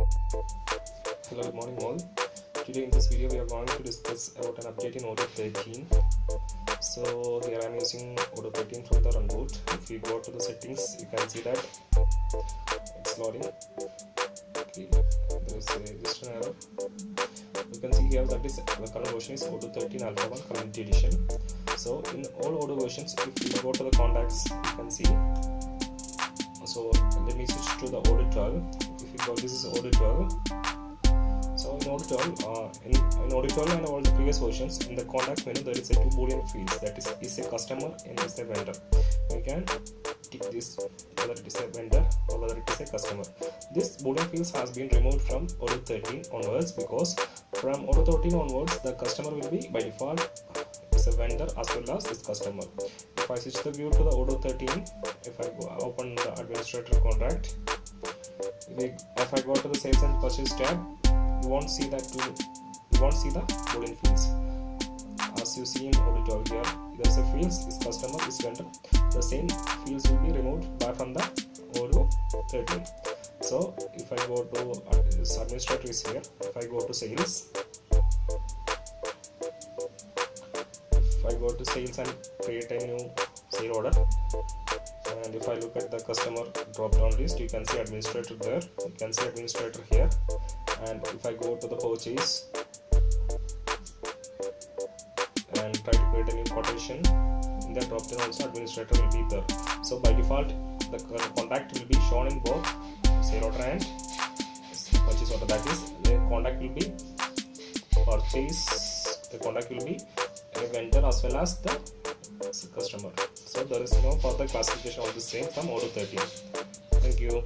Hello, good morning all. Today in this video we are going to discuss about an update in Odoo 13. So here I am using Odoo 13 from the runbot. If you go to the settings, you can see that it's loading. Okay, there is a, just an error. You can see here that is the current version is Odoo 13 Alpha 1 Community Edition. So in all Odoo versions, if you go to the contacts, you can see. So let me switch to the Odoo 12. Go, this is Odoo 12 so in Odoo 12, uh, in, in Odoo 12 and all the previous versions, in the contact menu there is a two boolean fields that is is a customer and is a vendor. We can tick this whether it is a vendor or whether it is a customer. This boolean fields has been removed from Odoo 13 onwards because from Odoo 13 onwards the customer will be by default is a vendor as well as this customer. If I switch the view to the Odoo 13, if I go open the administrator contract, if I go to the sales and purchase tab, you won't see that you, you won't see the boolean fields. As you see in 12 here there's a fields is customer is vendor. The same fields will be removed by from the Odoo 13 so if I go to uh, administrator is here if I go to sales if I go to sales and create a new sale order and if I look at the customer drop down list you can see administrator there. You can see administrator here. And if I go to the purchase and try to create a new quotation in the drop down also administrator will be there. So by default the contact will be shown in both sale order and purchase order. That is the contact will be purchase the contact will be vendor as well as the customer. So there is no further classification of the same from Odoo 13 thank you